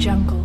Jungle.